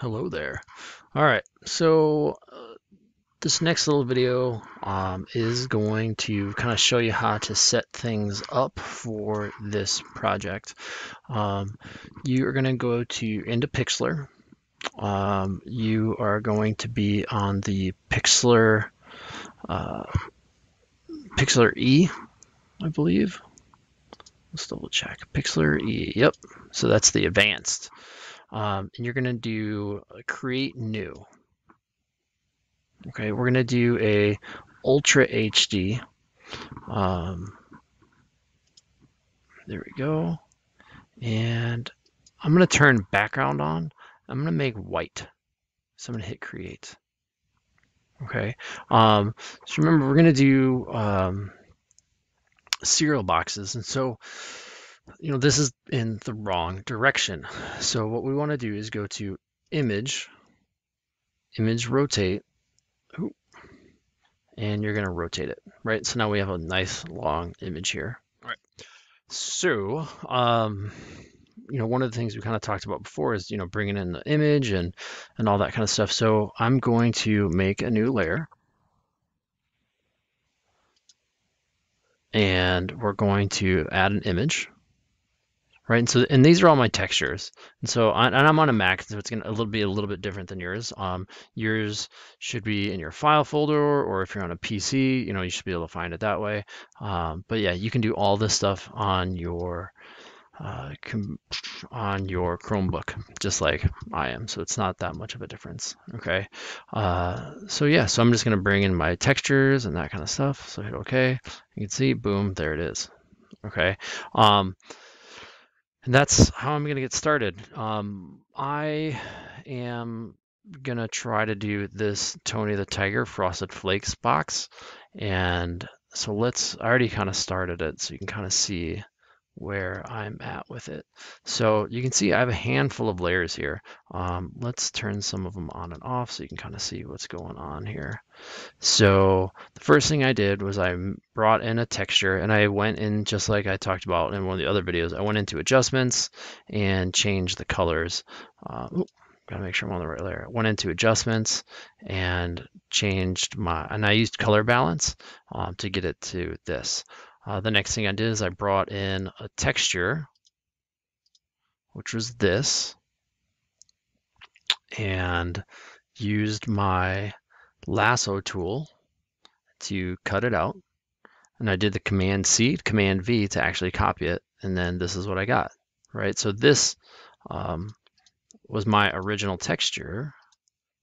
Hello there. All right, so uh, this next little video um, is going to kind of show you how to set things up for this project. Um, you are going to go to into Pixlr. Um, you are going to be on the Pixlr uh, Pixlr E, I believe. Let's double check. Pixlr E. Yep. So that's the advanced. Um, and you're going to do create new. Okay, we're going to do a Ultra HD. Um, there we go. And I'm going to turn background on. I'm going to make white. So I'm going to hit create. Okay. Um, so remember, we're going to do um, cereal boxes. And so you know, this is in the wrong direction. So what we want to do is go to image, image rotate, and you're going to rotate it, right? So now we have a nice long image here. All right. So, um, you know, one of the things we kind of talked about before is, you know, bringing in the image and, and all that kind of stuff. So I'm going to make a new layer. And we're going to add an image right? And so, and these are all my textures. And so, and I'm on a Mac, so it's gonna a little be a little bit different than yours. Um, yours should be in your file folder, or if you're on a PC, you know, you should be able to find it that way. Um, but yeah, you can do all this stuff on your uh, on your Chromebook, just like I am. So it's not that much of a difference. Okay. Uh, so yeah, so I'm just gonna bring in my textures and that kind of stuff. So hit OK. You can see, boom, there it is. Okay. Um, and that's how I'm going to get started. Um, I am going to try to do this Tony the Tiger Frosted Flakes box. And so let's, I already kind of started it so you can kind of see where I'm at with it. So you can see I have a handful of layers here. Um, let's turn some of them on and off so you can kind of see what's going on here. So the first thing I did was I brought in a texture and I went in just like I talked about in one of the other videos. I went into adjustments and changed the colors. Uh, ooh, gotta make sure I'm on the right layer. I went into adjustments and changed my, and I used color balance um, to get it to this. Uh, the next thing I did is I brought in a texture, which was this, and used my lasso tool to cut it out. And I did the Command C, Command V to actually copy it. And then this is what I got, right? So this um, was my original texture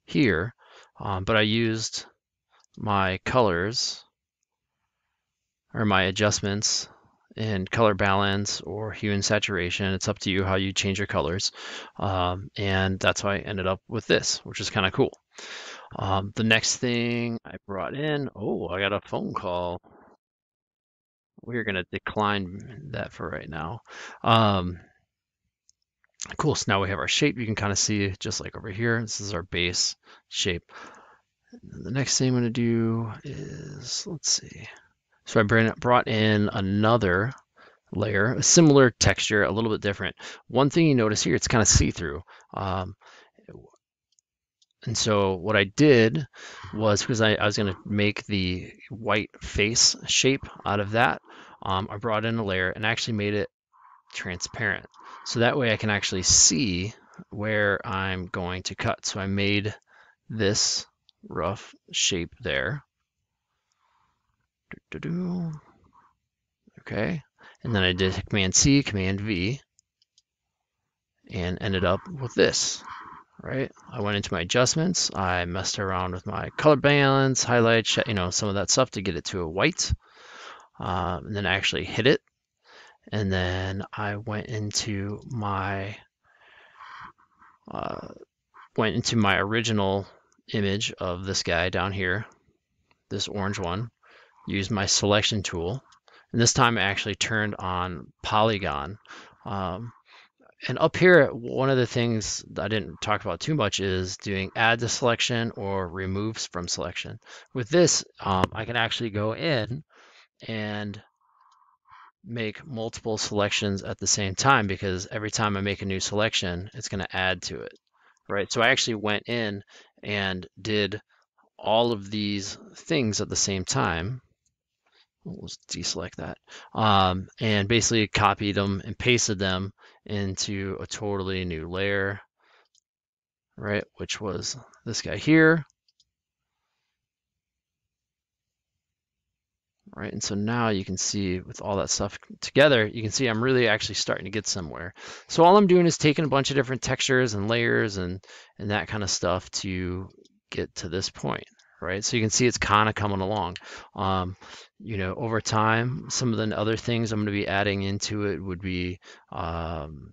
here, um, but I used my colors or my adjustments in color balance or hue and saturation. It's up to you how you change your colors. Um, and that's how I ended up with this, which is kind of cool. Um, the next thing I brought in, oh, I got a phone call. We're going to decline that for right now. Um, cool. So now we have our shape. You can kind of see just like over here. This is our base shape. The next thing I'm going to do is, let's see. So I brought in another layer, a similar texture, a little bit different. One thing you notice here, it's kind of see-through. Um, and so what I did was because I, I was going to make the white face shape out of that, um, I brought in a layer and actually made it transparent. So that way I can actually see where I'm going to cut. So I made this rough shape there. Okay, and then I did Command C, Command V, and ended up with this, right? I went into my adjustments, I messed around with my color balance, highlight, you know, some of that stuff to get it to a white, um, and then I actually hit it, and then I went into my uh, went into my original image of this guy down here, this orange one, use my selection tool. And this time I actually turned on polygon. Um, and up here, one of the things I didn't talk about too much is doing add to selection or removes from selection. With this, um, I can actually go in and make multiple selections at the same time because every time I make a new selection, it's going to add to it. right? So I actually went in and did all of these things at the same time. Let's deselect that. Um, and basically copied them and pasted them into a totally new layer, right? Which was this guy here. right? And so now you can see with all that stuff together, you can see I'm really actually starting to get somewhere. So all I'm doing is taking a bunch of different textures and layers and, and that kind of stuff to get to this point, right? So you can see it's kind of coming along. Um, you know, over time, some of the other things I'm going to be adding into it would be, um,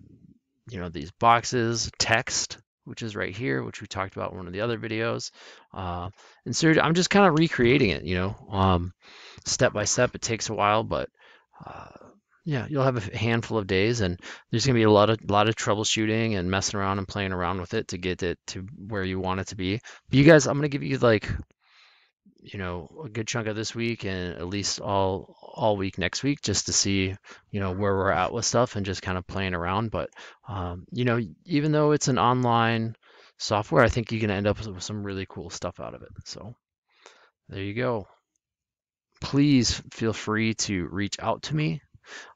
you know, these boxes, text, which is right here, which we talked about in one of the other videos. Uh, and so I'm just kind of recreating it, you know, um, step by step. It takes a while, but uh, yeah, you'll have a handful of days, and there's gonna be a lot of lot of troubleshooting and messing around and playing around with it to get it to where you want it to be. But you guys, I'm gonna give you like you know a good chunk of this week and at least all all week next week just to see you know where we're at with stuff and just kind of playing around. But um, you know even though it's an online software i think you can end up with some really cool stuff out of it. So there you go. Please feel free to reach out to me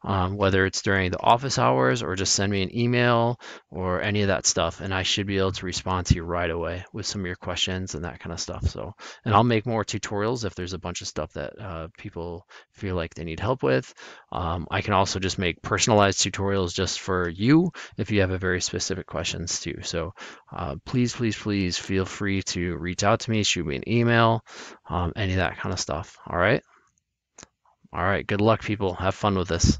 um, whether it's during the office hours or just send me an email or any of that stuff. And I should be able to respond to you right away with some of your questions and that kind of stuff. So, and I'll make more tutorials if there's a bunch of stuff that uh, people feel like they need help with. Um, I can also just make personalized tutorials just for you if you have a very specific questions too. So uh, please, please, please feel free to reach out to me, shoot me an email, um, any of that kind of stuff. All right. All right. Good luck, people. Have fun with this.